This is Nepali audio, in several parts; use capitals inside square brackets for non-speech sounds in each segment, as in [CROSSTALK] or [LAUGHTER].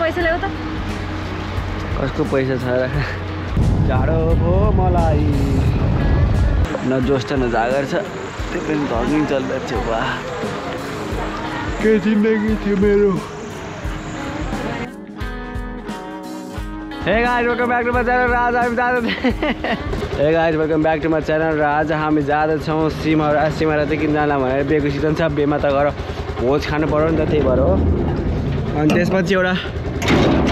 पैसा ल्याऊ त। कसको पैसा छ? र जाडो भयो मलाई। न जोस छ न जागर छ। त्यो पनि धगिङ चल्दैछ वा के जिन्दगी थियो मेरो। Hey guys welcome back to my channel राज हामी जाँदै hey guys welcome back to my channel र आज हामी जाँदैछौँ सिमरा सिमरा चाहिँ किन जाँदा भनेर बेको सिजन छ बेमा त गएर भोज खानु पऱ्यो नि त त्यही भएर हो। अनि त्यसपछि एउटा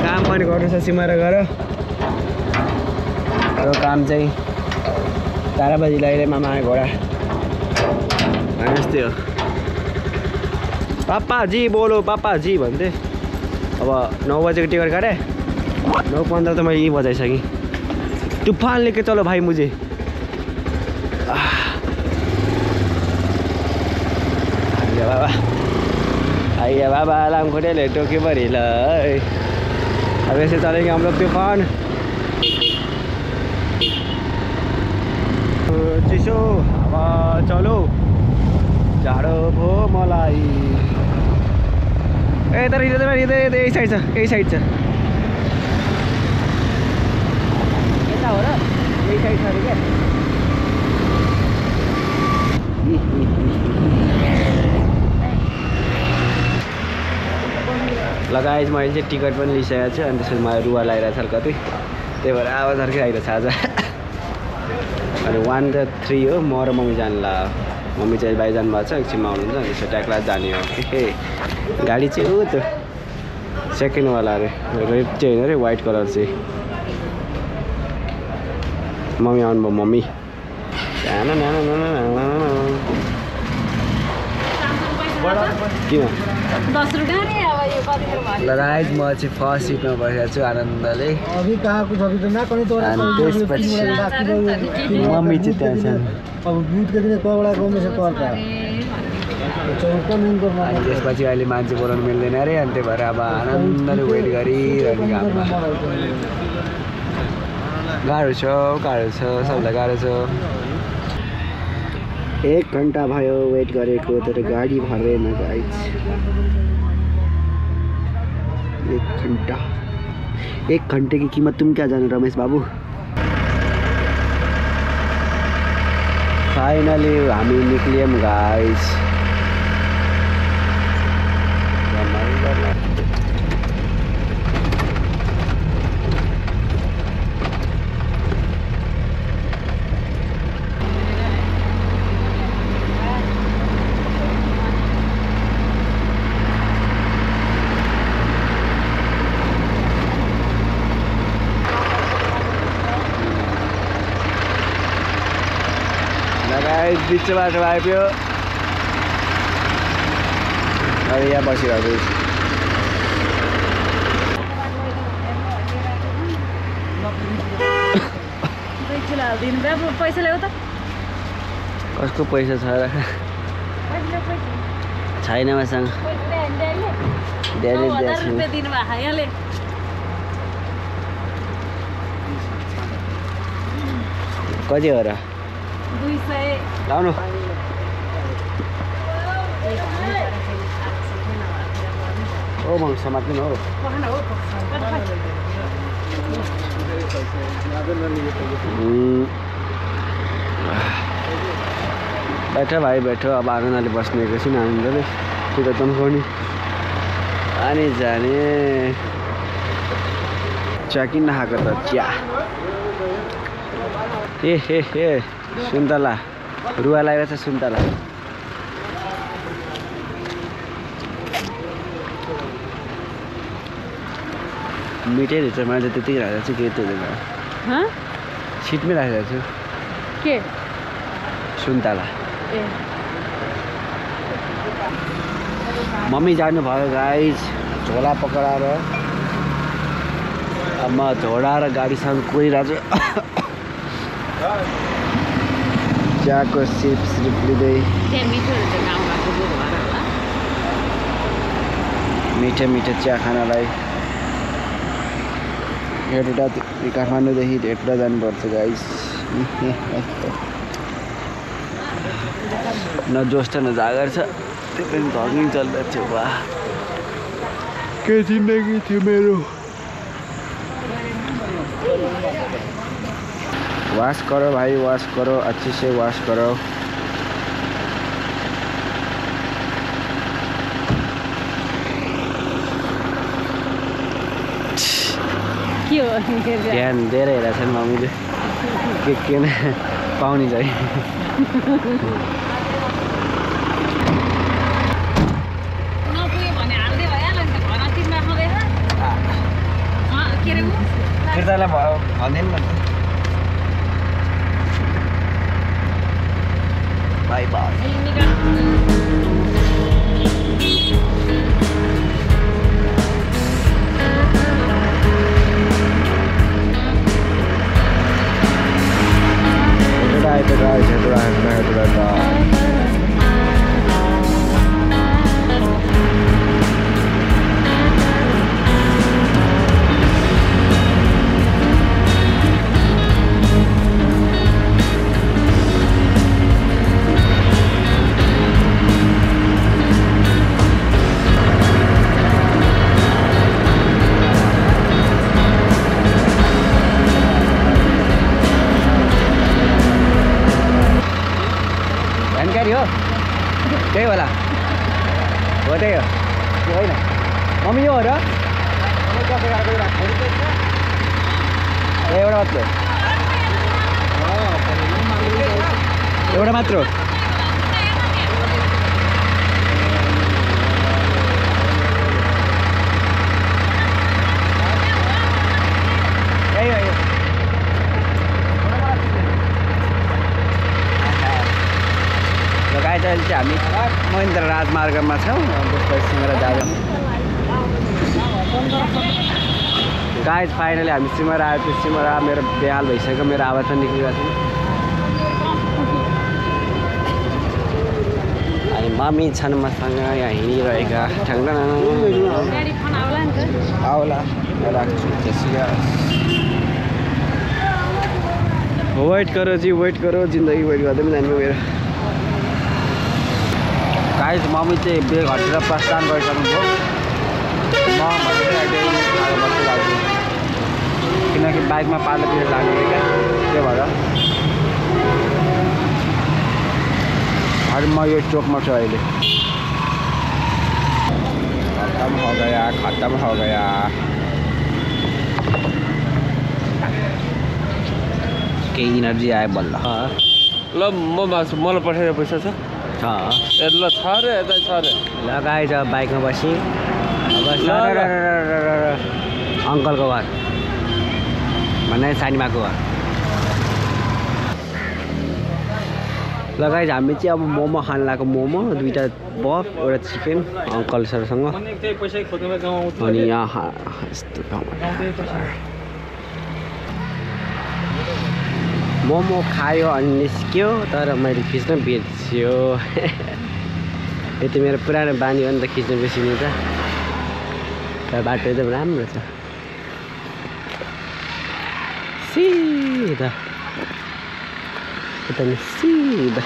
काम पनि गर्नु छ सिमरा गएर यो काम चाहिँ बाह्र बजी लगाइले मामा घोडा भने जस्तै हो। पापाजी बोलो पापाजी भन्थे अब नौ बजेको टिकट काटेँ। नौ पन्ध्र त मैले यहीँ बजाइसकेँ। तूफान लेके चलो भाइ मुझे। आइया बाबा। आइया बाबा लामखुट्टेले टोक्यो परि ल अब यसै चलेंगे हम लोग तूफान चिसो अब चलो जाडो भयो मलाई ए तर हिँड्दै हिँड्दै यही साइड छ यही साइड छ यता हो र यही साइड छ अरे क्या लगाएँ मैले चाहिँ टिकट पनि लिइसकेको छु अनि त्यसपछि मलाई रुवा लगाइरहेको छ हल्कति त्यही भएर आवाज अर्कै आइरहेको छ आज। अनि वान र थ्री हो म र मम्मी जानु मम्मी चाहिँ बाहिर जानुभएको छ एकछिनमा आउनुहुन्छ अनि त्यसो ट्याक्ला जाने हो। [LAUGHS] गाडी चाहिँ ऊ त्यो सेकेन्डवाला अरे रेड चाहिँ होइन अरे वाइट कलर चाहिँ। मम्मी आउनुभयो मम्मी। किन? लगायत म चाहिँ फर्स्ट सिटमा बसेको छु आनन्दले। अभी कहाँ कुछ अभी तो ना कहीं तो अनि त्यसपछि मम्मी चाहिँ त्यहाँ छ अब दूध के दिन कौड़ा गाँव में से करता है चौका नहीं को अनि त्यसपछि अहिले मान्छे बोलाउनु मिल्दैन अरे अनि त्यही भएर अब आनन्दले वेट गरिरहने काममा। गाह्रो छ गाह्रो छ सबलाई गाह्रो छ। एक घन्टा भयो वेट गरेको तर गाडी भर्दैन गाइज एक घन्टा। एक घंटे की कीमत तुम क्या जानो रमेश बाबू? फाइनली हामी निक्लियौँ गाइस लगायत बिच बाटो आइपुग्यो अब यहाँ बसिरहेको कसको पैसा छ र? छैन मसँग। कति हो र? दुई सय। लाउनु। ओ म समात्नु हो। बैठ भाइ बैठ। अब आनन्दले बस्ने एकैछिन आनन्दले त्यो त तन्काउने अनि जाने। चिया किन नखाएको त? चिया। ए हे हे. सुन्तला. रुवा लागेको छ सुन्तला. मिठै रहेछ मैले त त्यतिकै राखेको छु केही त हुँदैन हँ? सिटमै राखेको छु के? सुन्तला. मम्मी जानुभयो गाइज झोला पक्राएर अब म झोला र गाडीसँग कुहिरहेको छु चियाको सिप सिप लिँदै मिठो मिठो मिठो चिया खानलाई हेटुटा काठमाडौँदेखि हेटुटा जानुपर्छ गाइस न जोस छ न जागर छ त्यो पनि धगिङ चल्दैछ वा के जिन्दगी थियो मेरो वाश करो भाई वाश करो अच्छे से वाश करो ध्यान दिएर हेरेको छन् मम्मीले के के न पाउने चाहिँ नपुग्यो भने हाल्दै भइहाल्यो नि त घर तिमीलाई खाँदैछ अँ, के अरे ऊ? फिर्तालाई भयो भन्दैन न बाई बाई ए, जानकारी हो त्यही होला हो त्यही हो त्यो होइन मम्मी यो हो र ए, एउटा मात्र एउटा मात्र हो यही हो, यही हो। र गाई चाहिँ अहिले चाहिँ हामी महेन्द्र राजमार्गमा छौँ। सिमरा जाँदा गाई फाइनली हामी सिमरा आयो त्यो सिमरा मेरो बेहाल भइसक्यो मेरो आवाज पनि निक्लिरहेको छ अनि मम्मी छन् मसँग यहाँ हिँडिरहेका। ठ्याङ्ग गाडी खान आउला त राख्छु वेट करो जी वेट करो जिन्दगी वेट गर्दै पनि जानु मेरो। गाइस मम्मी चाहिँ बेग हटेर प्रस्थान गरिसक्नुभयो किनकि बाइकमा पार्लोतिर लाग्ने क्या त्यो भएर अनि म यो चोकमा छु अहिले खत्तम हो गया खत्तम हो गया केही इनर्जी आयो बल्ल ल म मलाई पठाइदिएको पैसा छ छ। ए ल छ रे यता छ रे। लगाएछ बाइकमा बसी। अङ्कलको घर। भन्ने सानीमाको घर। लगाएछ हामी चाहिँ अब मोमो खान लगाएको मोमो दुइटा बफ एउटा चिकन अङ्कल सरसँग। अनि यहाँ यस्तो मोमो खायो अनि निस्क्यो तर मैले खिच्न बिर्स्यो। [LAUGHS] यो त मेरो पुरानो बानी हो नि त खिच्नु बिर्सिनु त। तर बाटो एकदम राम्रो छ। सिधा। यता सिधा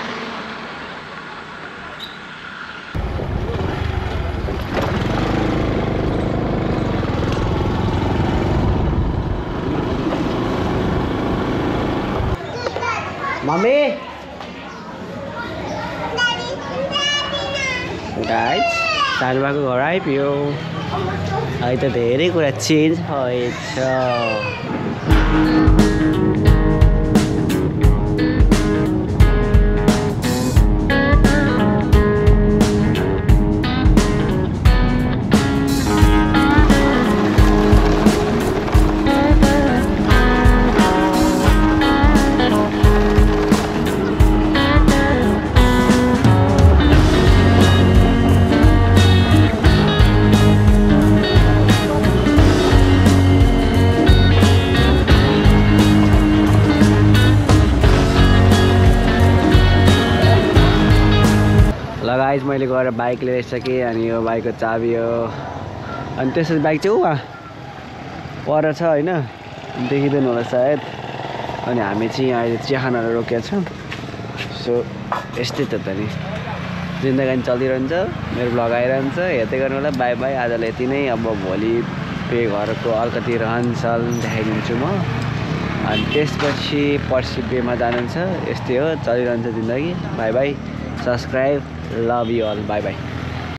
मम्मी गाइज सानुमाको घर आइपुग्यो अहिले त धेरै कुरा चेन्ज भएछ लगाइज मैले गएर बाइक लिएर सकेँ अनि यो बाइकको चाबी हो। अनि त्यसपछि बाइक चाहिँ उहाँ पर छ होइन देखिँदैन होला सायद। अनि हामी चाहिँ यहाँ अहिले चिया खानाहरू रोकेका छौँ। सो यस्तै त त नि। जिन्दगानी चलिरहन्छ मेरो भ्लग आइरहन्छ हेर्दै गर्नु होला बाई बाई आजलाई यति नै। अब भोलि पे घरको अलिकति रहनसहन देखाइदिन्छु म। अनि त्यसपछि पर्सि बेमा जानुहुन्छ। यस्तै हो चलिरहन्छ जिन्दगी। Bye bye subscribe love you all bye bye